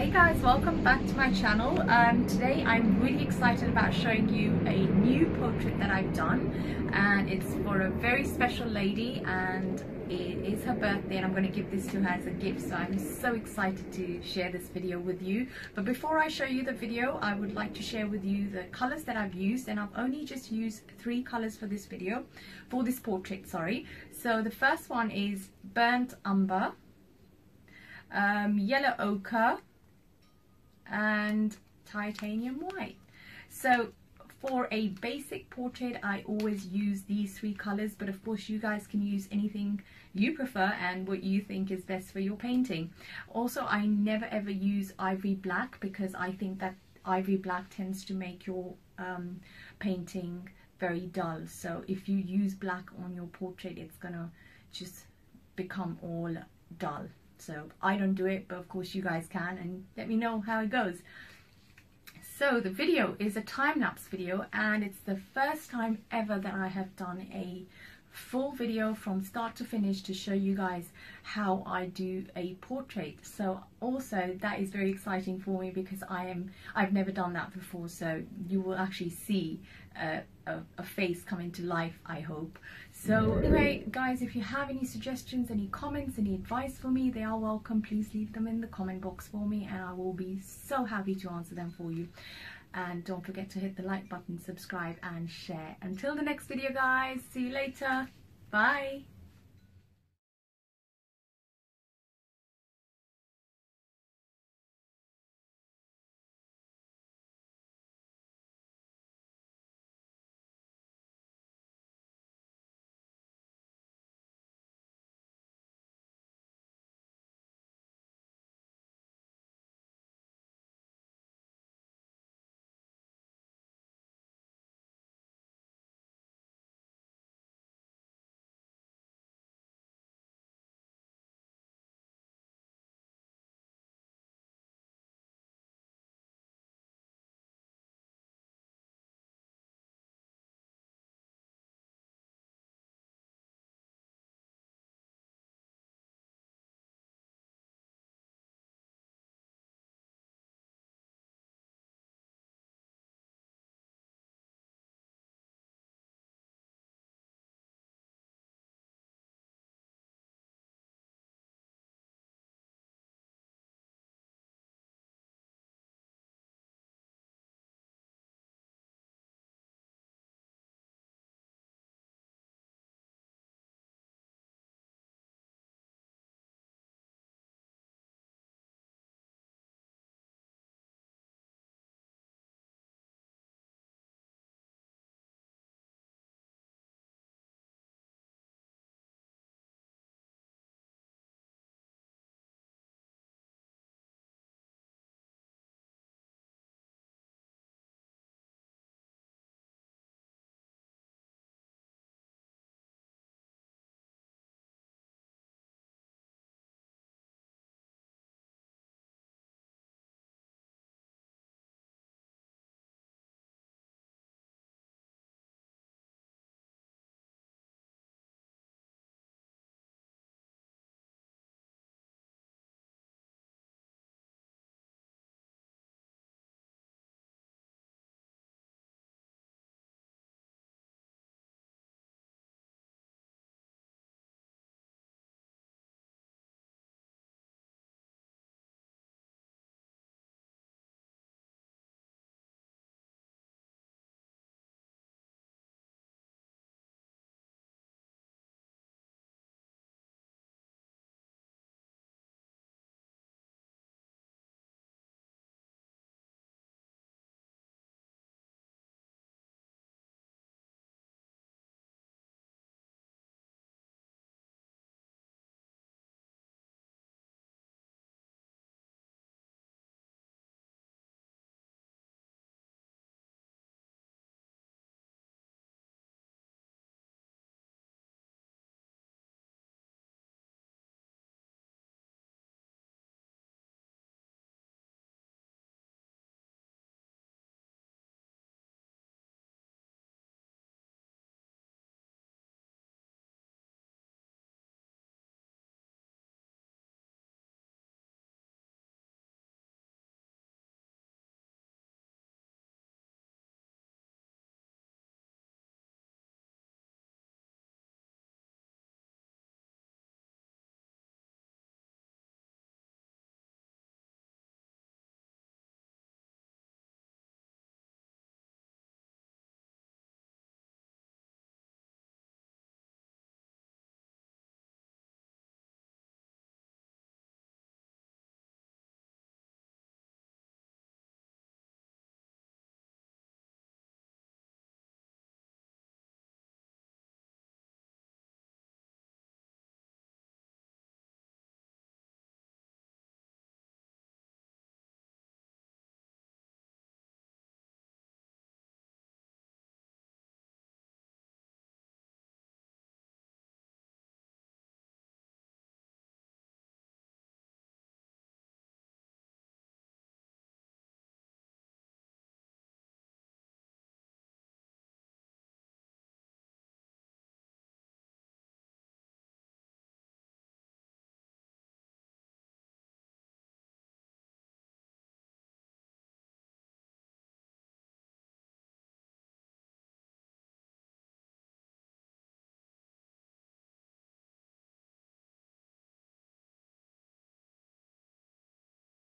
Hey guys, welcome back to my channel. Um, today I'm really excited about showing you a new portrait that I've done and it's for a very special lady and it is her birthday and I'm going to give this to her as a gift so I'm so excited to share this video with you but before I show you the video I would like to share with you the colors that I've used and I've only just used three colors for this video for this portrait sorry so the first one is burnt umber um, yellow ochre and titanium white. So for a basic portrait I always use these three colors but of course you guys can use anything you prefer and what you think is best for your painting. Also I never ever use ivory black because I think that ivory black tends to make your um, painting very dull. So if you use black on your portrait it's gonna just become all dull so I don't do it but of course you guys can and let me know how it goes. So the video is a time-lapse video and it's the first time ever that I have done a full video from start to finish to show you guys how I do a portrait. So also that is very exciting for me because I am I've never done that before. So you will actually see uh, a, a, face come into life I hope. So anyway guys if you have any suggestions any comments any advice for me they are welcome. Please leave them in the comment box for me and I will be so happy to answer them for you and don't forget to hit the like button subscribe and share. Until the next video guys. See you later. Bye